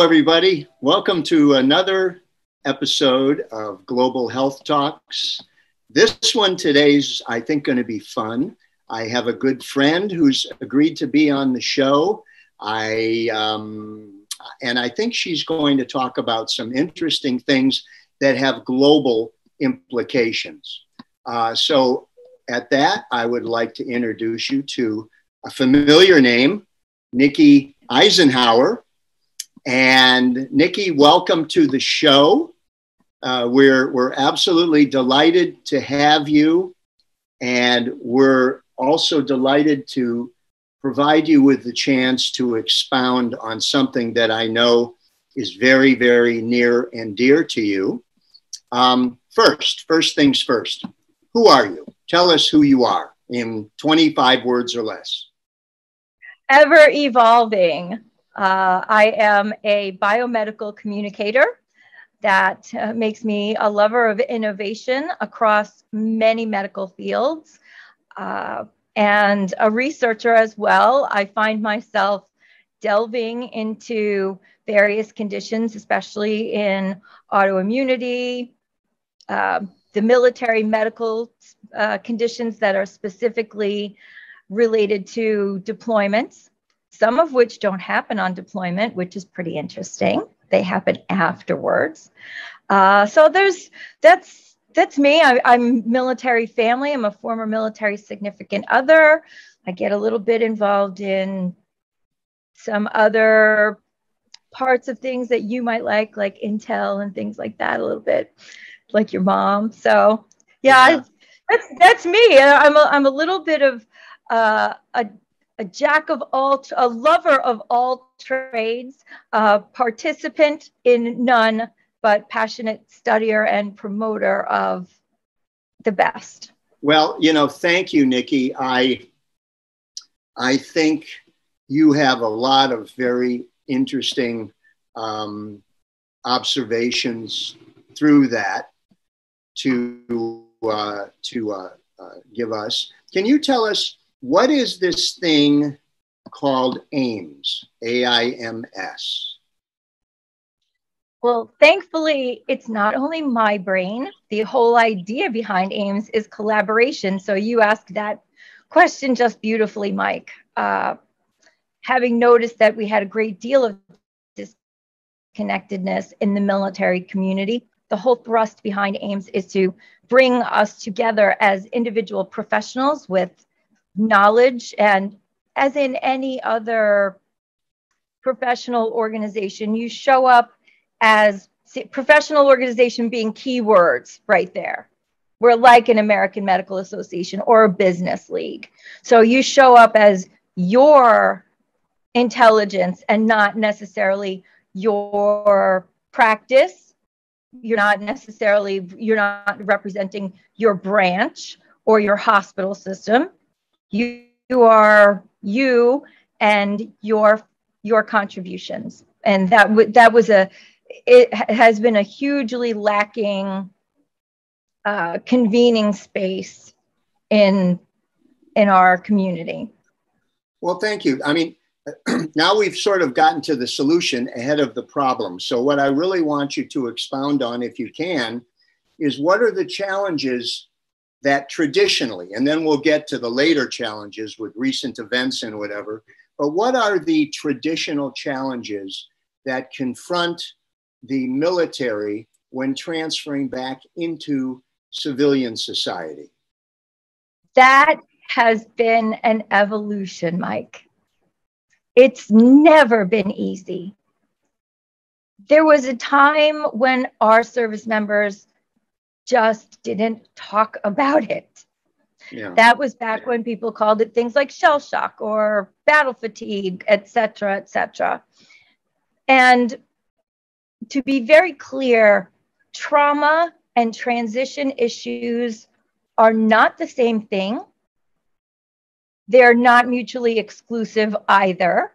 Hello, everybody. Welcome to another episode of Global Health Talks. This one today's, I think, going to be fun. I have a good friend who's agreed to be on the show. I um, and I think she's going to talk about some interesting things that have global implications. Uh, so, at that, I would like to introduce you to a familiar name, Nicci Eisenhauer. And Nicci, welcome to the show. Uh, we're, we're absolutely delighted to have you. And we're also delighted to provide you with the chance to expound on something that I know is very, very near and dear to you. Um, first, first things first, who are you? Tell us who you are in 25 words or less. Ever evolving. Uh, I am a biomedical communicator. That uh, makes me a lover of innovation across many medical fields uh, and a researcher as well. I find myself delving into various conditions, especially in autoimmunity, uh, the military medical uh, conditions that are specifically related to deployments some of which don't happen on deployment, which is pretty interesting. They happen afterwards. Uh, so there's that's that's me. I, I'm military family. I'm a former military significant other. I get a little bit involved in some other parts of things that you might like, like Intel and things like that, a little bit, like your mom. So yeah, yeah. that's that's me. I'm a, I'm a little bit of uh, a a jack of all, a lover of all trades, a participant in none, but passionate studier and promoter of the best. Well, you know, thank you, Nicci. I, I think you have a lot of very interesting um, observations through that to uh, to uh, uh, give us. Can you tell us what is this thing called AIMS? A I M S. Well, thankfully, it's not only my brain. The whole idea behind AIMS is collaboration. So you asked that question just beautifully, Mike. Uh, having noticed that we had a great deal of disconnectedness in the military community, the whole thrust behind AIMS is to bring us together as individual professionals with knowledge and as in any other professional organization you show up as see, professional organization being keywords right there. We're like an american medical association or a business league. So you show up as your intelligence and not necessarily your practice. You're not necessarily you're not representing your branch or your hospital system you, you are you and your your contributions. And that w- that was a it has been a hugely lacking uh, convening space in in our community. Well thank you. I mean now we've sort of gotten to the solution ahead of the problem. So what i really want you to expound on if you can is what are the challenges that traditionally, and then we'll get to the later challenges with recent events and whatever, but what are the traditional challenges that confront the military when transferring back into civilian society? That has been an evolution, Mike. It's never been easy. There was a time when our service members just didn't talk about it. Yeah. That was back when people called it things like shell shock or battle fatigue, et cetera, et cetera. And to be very clear, trauma and transition issues are not the same thing. They're not mutually exclusive either.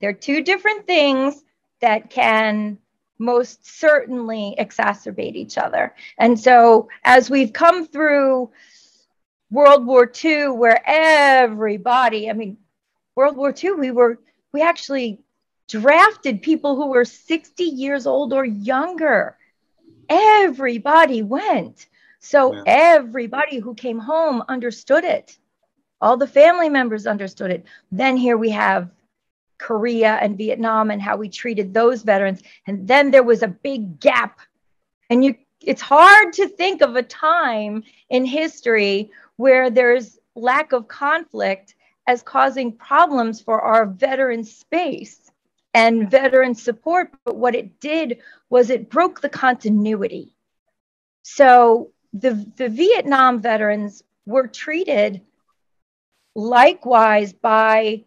They're two different things that can most certainly exacerbate each other. And so, as we've come through World War II, where everybody, I mean, World War II, we were, we actually drafted people who were 60 years old or younger. Everybody went. So yeah. everybody who came home understood it. All the family members understood it. Then here we have Korea and Vietnam and how we treated those veterans. And then there was a big gap. And you it's hard to think of a time in history where there's lack of conflict as causing problems for our veteran space and veteran support. But what it did was it broke the continuity. So the, the Vietnam veterans were treated likewise by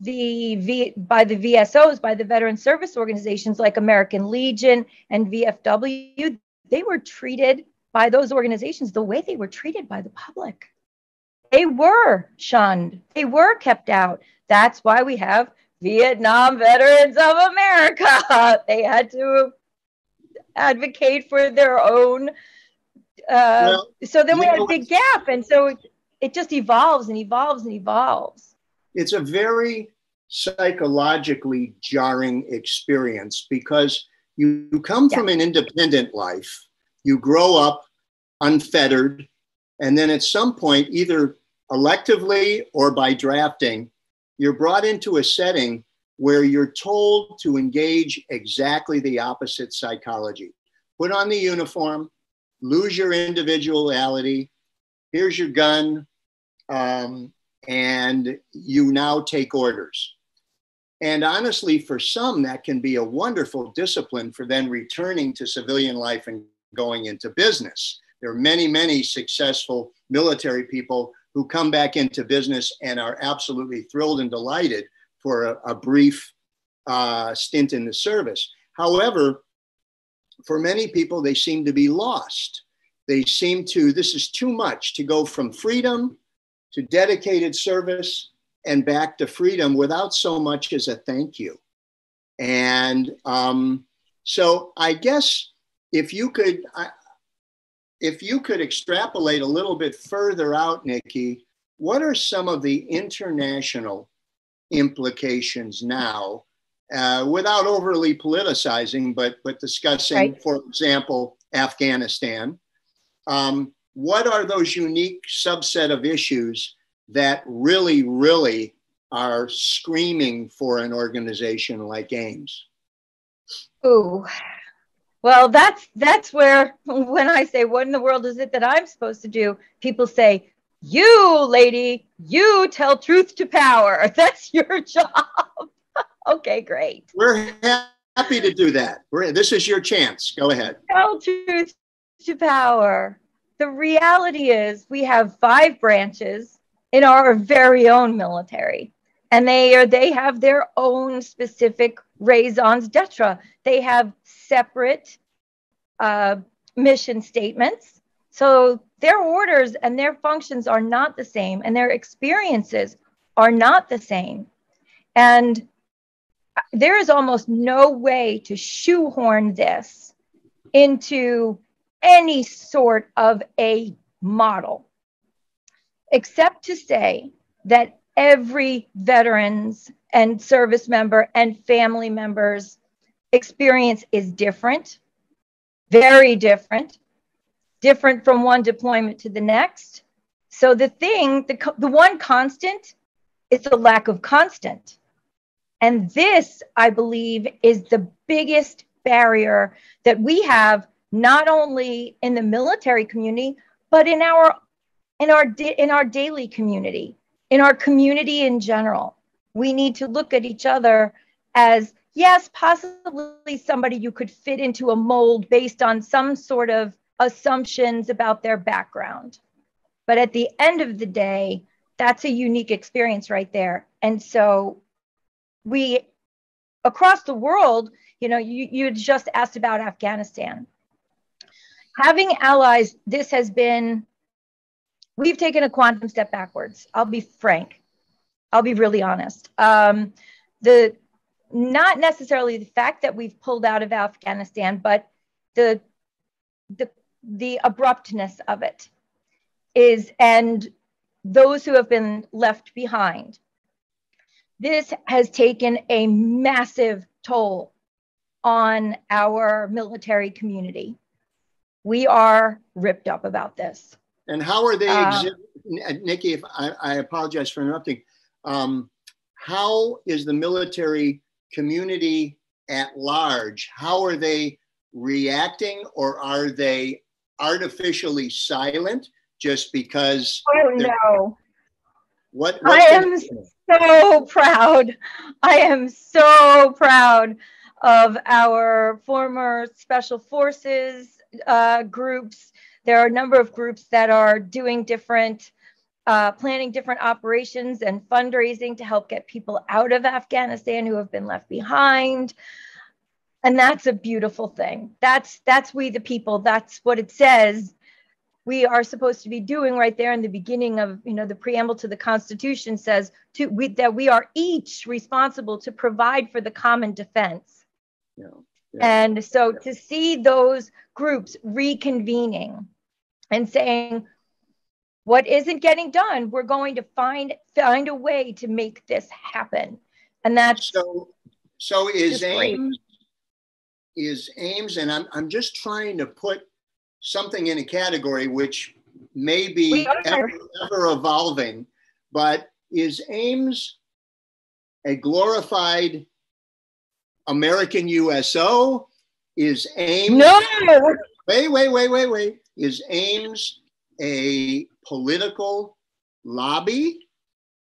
the v, by the VSOs, by the veteran service organizations like American Legion and VFW. They were treated by those organizations the way they were treated by the public. They were shunned. They were kept out. That's why we have Vietnam Veterans of America. They had to advocate for their own. Uh, well, so then we had a big gap, and so it, it just evolves and evolves and evolves. It's a very psychologically jarring experience because you, you come yeah. from an independent life, you grow up unfettered, and then at some point, either electively or by drafting, you're brought into a setting where you're told to engage exactly the opposite psychology. Put on the uniform, lose your individuality, here's your gun, um, and you now take orders. And honestly, for some, that can be a wonderful discipline for then returning to civilian life and going into business. There are many, many successful military people who come back into business and are absolutely thrilled and delighted for a, a brief uh, stint in the service. However, for many people, they seem to be lost. They seem to, this is too much to go from freedom to dedicated service and back to freedom without so much as a thank you. And um, so I guess if you could, I, if you could extrapolate a little bit further out, Nicci, what are some of the international implications now, uh, without overly politicizing, but but discussing, right. for example, Afghanistan? Um, what are those unique subset of issues that really, really are screaming for an organization like AIMS? Oh, well, that's that's where when I say what in the world is it that I'm supposed to do, people say, "You, lady, you tell truth to power. That's your job." okay, great. We're happy to do that. We're, this is your chance. Go ahead. Tell truth to power. The reality is we have five branches in our very own military and they are they have their own specific raisons d'etre. They have separate uh, mission statements. So their orders and their functions are not the same and their experiences are not the same. And there is almost no way to shoehorn this into any sort of a model except to say that every veterans and service member and family members experience is different, very different, different from one deployment to the next. So the thing, the, the one constant is the lack of constant. And this, I believe, is the biggest barrier that we have not only in the military community, but in our in our in our daily community, in our community in general. We need to look at each other as yes, possibly somebody you could fit into a mold based on some sort of assumptions about their background. But at the end of the day, that's a unique experience right there. And so we across the world, you know, you, you just asked about Afghanistan. Having allies, this has been we've taken a quantum step backwards. I'll be frank. I'll be really honest. Um, the not necessarily the fact that we've pulled out of Afghanistan, but the the the abruptness of it is, and those who have been left behind. this has taken a massive toll on our military community. We are ripped up about this. And how are they, uh, Nicci? If I, I, apologize for interrupting. Um, how is the military community at large? How are they reacting, or are they artificially silent just because? Oh no! What? I am so proud. I am so proud of our former special forces uh, groups. There are a number of groups that are doing different, uh, planning different operations and fundraising to help get people out of Afghanistan who have been left behind. And that's a beautiful thing. That's that's we the people. That's what it says we are supposed to be doing right there in the beginning of you know the preamble to the constitution says to we, that we are each responsible to provide for the common defense yeah. Yeah. and so to see those groups reconvening and saying what isn't getting done? We're going to find find a way to make this happen. And that's so so is AIMS is AIMS and I'm, I'm just trying to put something in a category which may be ever, ever evolving, but is AIMS a glorified American USO? Is AIMS no? Wait, wait, wait, wait, wait. Is AIMS a political lobby?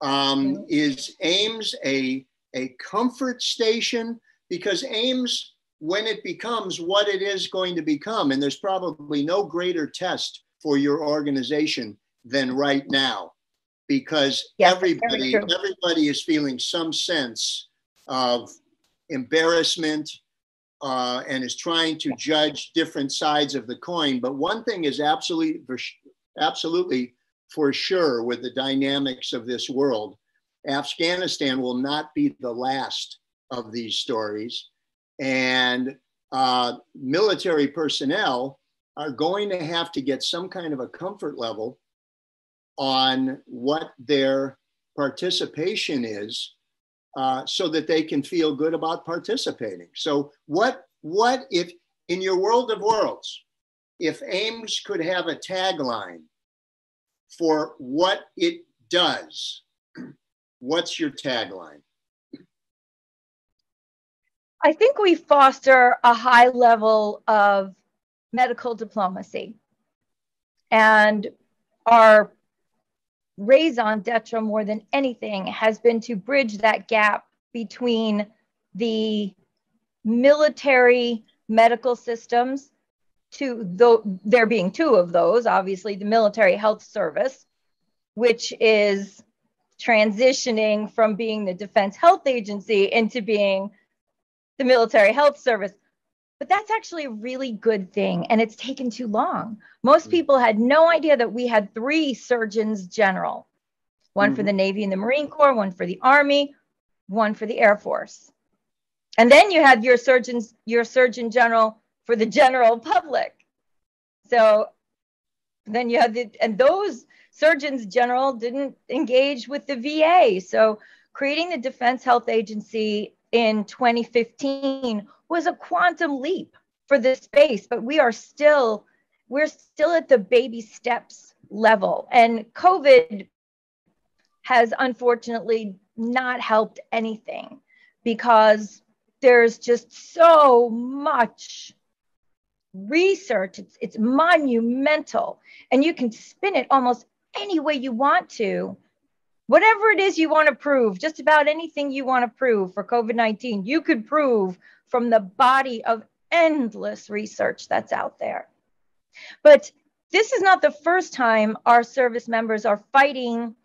Um, is AIMS a a comfort station? Because AIMS, when it becomes what it is going to become. And there's probably no greater test for your organization than right now, because yes, everybody everybody is feeling some sense of embarrassment uh, and is trying to judge different sides of the coin. But one thing is absolutely absolutely for sure with the dynamics of this world. Afghanistan will not be the last of these stories and uh, military personnel are going to have to get some kind of a comfort level on what their participation is uh, so that they can feel good about participating. So, what, what if in your world of worlds, if AIMS could have a tagline for what it does, what's your tagline? I think we foster a high level of medical diplomacy. And our raison d'etre more than anything has been to bridge that gap between the military medical systems to though there being two of those obviously the military health service which is transitioning from being the defense health agency into being the military health service. But that's actually a really good thing. And it's taken too long. Most mm-hmm. people had no idea that we had three surgeons general one mm-hmm. for the Navy and the Marine Corps, one for the Army, one for the Air Force. And then you had your surgeons, your surgeon general for the general public. So then you had the, and those surgeons general didn't engage with the VA. So creating the Defense Health Agency in 2015 was a quantum leap for this space, but we are still we're still at the baby steps level. And COVID has unfortunately not helped anything because there's just so much research. It's, it's monumental, and you can spin it almost any way you want to whatever it is you want to prove, just about anything you want to prove for COVID 19, you could prove from the body of endless research that's out there. But this is not the first time our service members are fighting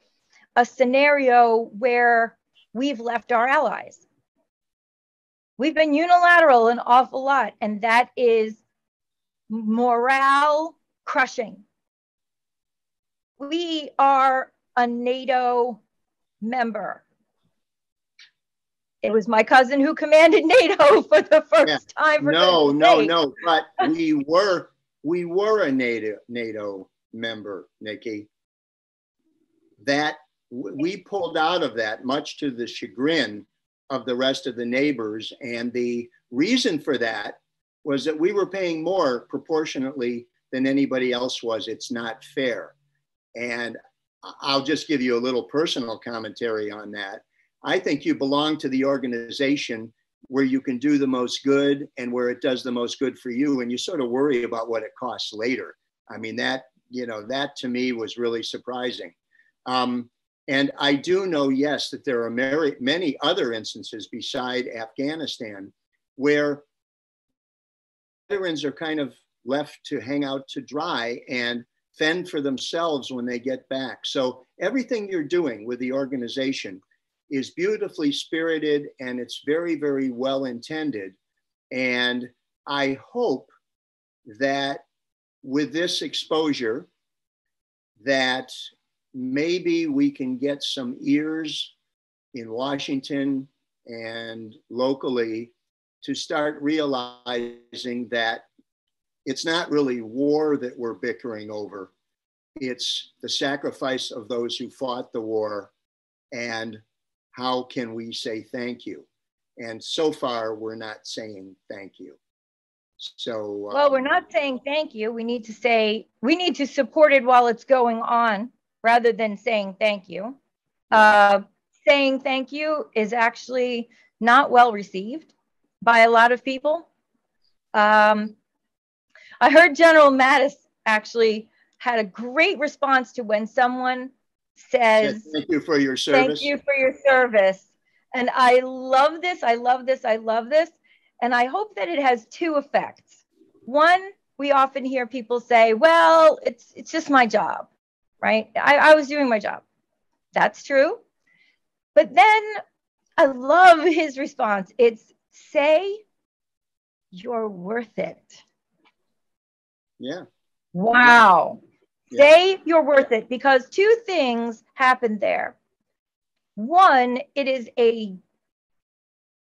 a scenario where we've left our allies. We've been unilateral an awful lot, and that is morale crushing. We are a NATO member. It was my cousin who commanded NATO for the first yeah. time. no, no, no. But we were we were a NATO NATO member, Nicci. That we pulled out of that much to the chagrin of the rest of the neighbors. And the reason for that was that we were paying more proportionately than anybody else was. It's not fair. And I'll just give you a little personal commentary on that. I think you belong to the organization where you can do the most good and where it does the most good for you. And you sort of worry about what it costs later. I mean, that, you know, that to me was really surprising. Um, and I do know, yes, that there are many, many other instances beside Afghanistan where veterans are kind of left to hang out to dry and fend for themselves when they get back. So everything you're doing with the organization is beautifully spirited and it's very, very well intended. And I hope that with this exposure, that maybe we can get some ears in Washington and locally to start realizing that it's not really war that we're bickering over. It's the sacrifice of those who fought the war and how can we say thank you? And so far, we're not saying thank you. So, well, um, we're not saying thank you. We need to say, we need to support it while it's going on rather than saying thank you. Uh, saying thank you is actually not well received by a lot of people. Um, I heard General Mattis actually had a great response to when someone says, Thank you for your service. Thank you for your service. And I love this. I love this. I love this. And I hope that it has two effects. One, we often hear people say, well, it's, it's just my job, right? I, I was doing my job. That's true. But then I love his response. It's say you're worth it. Yeah. Wow. Yeah. Say you're worth it because two things happened there. One, it is a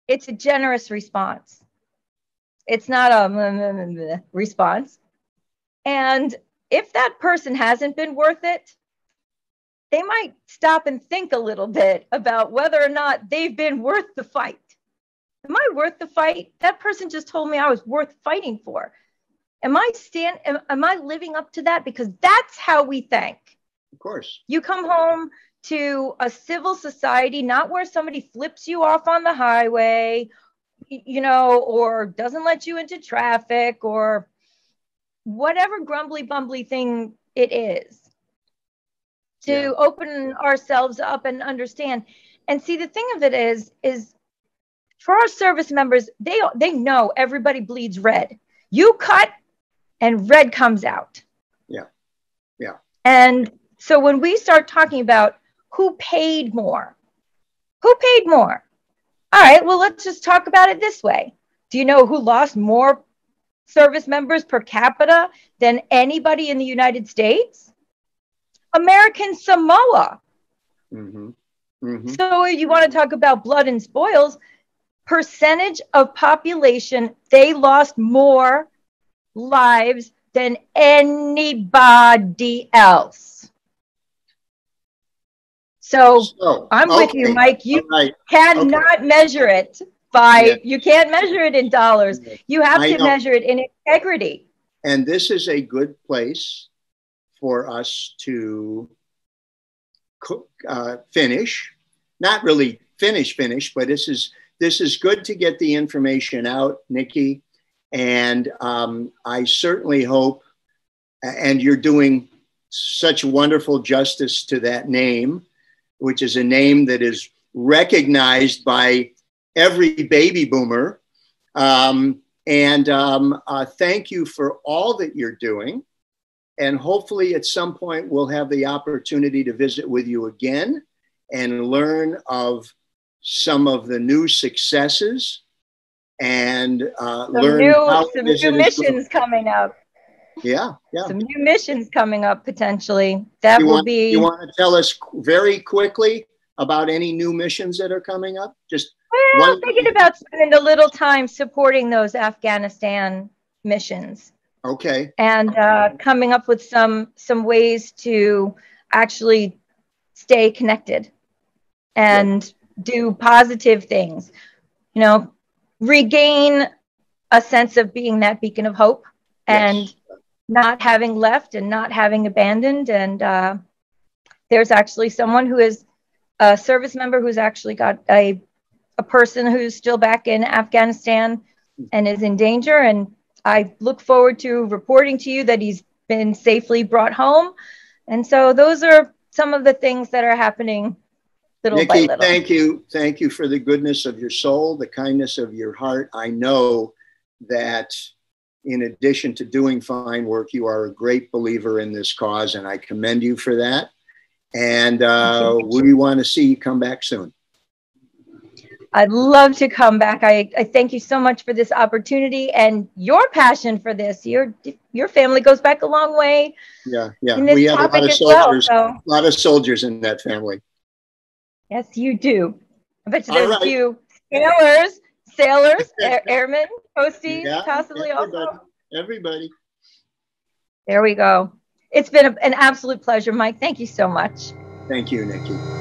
it's a generous response. It's not a response. And if that person hasn't been worth it, they might stop and think a little bit about whether or not they've been worth the fight am I worth the fight? That person just told me I was worth fighting for. Am I stand am, am I living up to that? Because that's how we think. Of course. You come home to a civil society, not where somebody flips you off on the highway, you know, or doesn't let you into traffic or whatever grumbly bumbly thing it is. To yeah. open ourselves up and understand. And see, the thing of it is, is for our service members, they they know everybody bleeds red. You cut and red comes out. Yeah. Yeah. And so when we start talking about who paid more, who paid more? All right, well, let's just talk about it this way. Do you know who lost more service members per capita than anybody in the United States? American Samoa. Mm-hmm. Mm-hmm. So you want to talk about blood and spoils? percentage of population, they lost more lives than anybody else. So, so I'm okay. with you, Mike. You right. cannot okay. measure it by, yeah. you can't measure it in dollars. You have I to know. measure it in integrity. And this is a good place for us to uh, finish. Not really finish, finish, but this is this is good to get the information out, Nicci. And um, I certainly hope, and you're doing such wonderful justice to that name, which is a name that is recognized by every baby boomer. Um, and um, uh, thank you for all that you're doing. And hopefully, at some point, we'll have the opportunity to visit with you again and learn of some of the new successes and uh, some learn new, how some new missions coming up. Yeah, yeah. Some new missions coming up potentially. That you will want, be. You want to tell us very quickly about any new missions that are coming up? Just well, one... thinking about spending a little time supporting those Afghanistan missions. Okay. And uh, coming up with some some ways to actually stay connected and do positive things. You know, regain a sense of being that beacon of hope and yes. not having left and not having abandoned. And uh, there's actually someone who is a service member who's actually got a a person who's still back in Afghanistan and is in danger. And I look forward to reporting to you that he's been safely brought home. And so those are some of the things that are happening little Nicci, by little. Thank you. Thank you for the goodness of your soul, the kindness of your heart. I know that in addition to doing fine work, you are a great believer in this cause, and I commend you for that. And uh, we want to see you come back soon. I'd love to come back. I, I thank you so much for this opportunity and your passion for this. Your your family goes back a long way. Yeah, yeah. We have a lot of soldiers. Well, so. A lot of soldiers in that family. Yes, you do. I bet you there's right. a few sailors, sailors, air, airmen, coasties, yeah, possibly everybody, also. Everybody. There we go. It's been a, an absolute pleasure, Mike. Thank you so much. Thank you, Nicci.